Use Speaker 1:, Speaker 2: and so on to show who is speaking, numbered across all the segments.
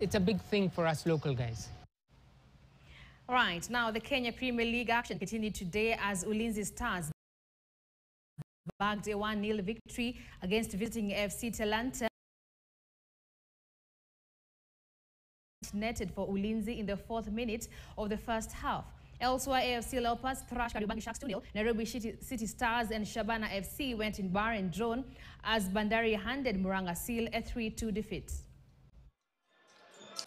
Speaker 1: it's a big thing for us local guys.
Speaker 2: Right, now the Kenya Premier League action continued today as Ulinzi Stars bagged a 1-0 victory against visiting FC Talanta. Netted for Ulinzi in the fourth minute of the first half. Elsewhere, AFC Leopards thrashed Kariobangi Sharks 2-0. Nairobi City Stars and Shabana FC went in bar and drawn as Bandari handed Muranga Seal a 3-2 defeat.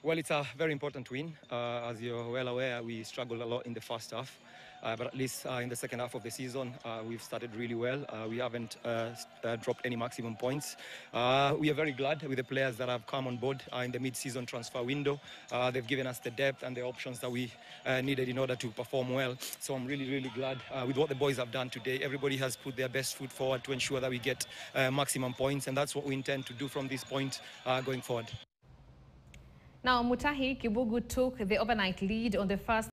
Speaker 3: Well, it's a very important win. Uh, as you're well aware, we struggled a lot in the first half. Uh, but at least uh, in the second half of the season, uh, we've started really well. Uh, we haven't uh, dropped any maximum points. we are very glad with the players that have come on board in the mid-season transfer window. they've given us the depth and the options that we needed in order to perform well. So I'm really, really glad with what the boys have done today. Everybody has put their best foot forward to ensure that we get maximum points, and that's what we intend to do from this point going forward.
Speaker 2: Now, Mutahi Kibugu took the overnight lead on the first